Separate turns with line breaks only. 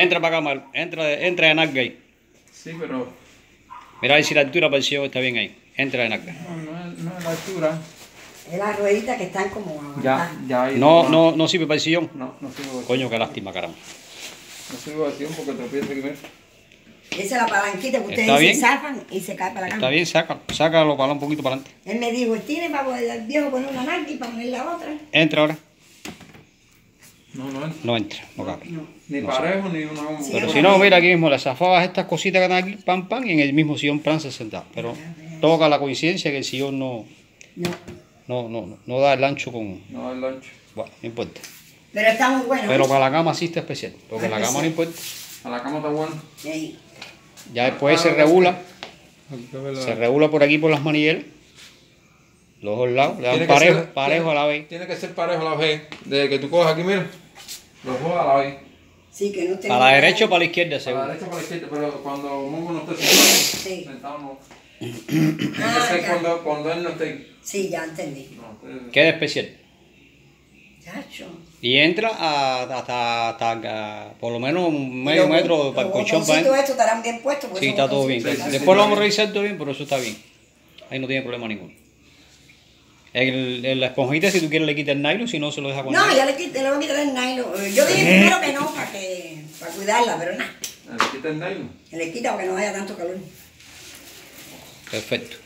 Entra para acá, Mar. Entra, entra de narga ahí.
Sí, pero
Mira a ver si la altura para el está bien ahí. Entra de narga.
no, no, es, no es la altura.
Es las rueditas que están como
Ya,
aguantadas.
ya ahí.
No, no, no sirve para el sillón.
No, no sirvo de
Coño, qué lástima, caramba.
No sirvo de tiempo porque te pienso que ver.
Esa es la palanquita que ustedes
¿Está
se
bien?
zafan y se cae para la
Está
cama.
bien, sácalo. Sácalo para un poquito para adelante.
Él me dijo, tiene para poder el viejo poner una narga y para poner la otra.
Entra ahora.
No, no es.
No entra, no cabe.
No.
Ni
No
parejo ni una.
Sí,
Pero si no, mira aquí mismo, las zafabas estas cositas que están aquí, pam, pam, y en el mismo sillón plan se sentado. Pero toca la coincidencia que el sillón no,
No.
no, no, da el ancho con...
No es ancho.
Bueno, no importa.
Pero está muy bueno.
Pero para la cama sí está especial, porque la cama no importa.
A la cama está bueno.
Sí.
Ya después se regula, se regula por aquí por las manilleras, los dos lados, le dan
Tiene
parejo,
ser-
parejo a la vez.
Tiene que ser parejo a la vez. Desde que tú cojas aquí, mira. Los dos a la vez.
Sí, que no esté
Para la derecha o para la izquierda,
Para la
seguro.
derecha o para la izquierda, pero cuando Mongo no esté sentado,
Sí.
sentado no.
Ah, ya.
cuando, cuando él no esté.
Sí, ya entendí.
No, entonces-
Queda especial.
Chacho.
Y entra a- hasta, hasta, a- por lo menos un medio
Los-
metro para el
los
colchón adentro.
estos estarán bien puestos.
Sí, está todo bien.
sí, sí,
Después lo
sí.
vamos a revisar todo bien, pero eso está bien. Ahí no tiene problema ninguno. El, el- la esponjita, si tú quieres, le quitas el nylon, si no, se lo deja con
No,
nylon.
ya le, le voy a quitar el nylon. Eh, Yo dije primero que no, para que para cuidarla, pero nada.
Le quita el nylon.
Le quita para que no haya tanto calor.
Perfecto.